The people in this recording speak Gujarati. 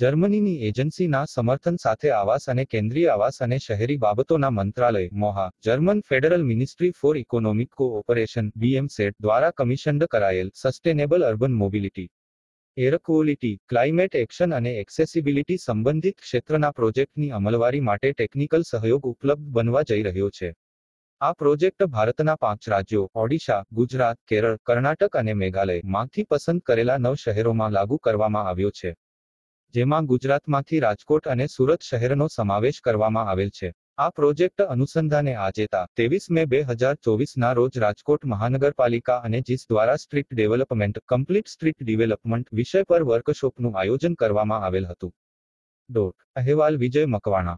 જર્મનીની એજન્સીના સમર્થન સાથે આવાસ અને કેન્દ્રીય આવાસ અને શહેરી બાબતોના મંત્રાલય, મોહા, German federal ministry for economic cooperation, બીએમસેટ, દ્વારા કમિશન્ડ કરાયેલ sustainable urban mobility air quality climate action અને એક્સેસિબિલિટી સંબંધિત ક્ષેત્રના પ્રોજેક્ટની અમલવારી માટે ટેકનિકલ સહયોગ ઉપલબ્ધ બનવા જઈ રહ્યો છે. આ પ્રોજેક્ટ ભારતના પાંચ રાજ્યો, ઓડિશા, ગુજરાત, કેરળ, કર્ણાટક અને મેઘાલયમાંથી પસંદ કરેલા નવ શહેરોમાં લાગુ કરવામાં આવ્યો છે. જેમાં ગુજરાતમાંથી રાજકોટ અને સુરત શહેરનો સમાવેશ કરવામાં આવેલ છે. આ પ્રોજેક્ટ અનુસંધાને આજેતા ત્રેવીસ મે બે હજાર ચોવીસના રોજ રાજકોટ મહાનગરપાલિકા અને જીસ દ્વારા street development, complete street development વિષય પર વર્કશોપનું આયોજન કરવામાં આવેલ હતું. ડોટ અહેવાલ વિજય મકવાણા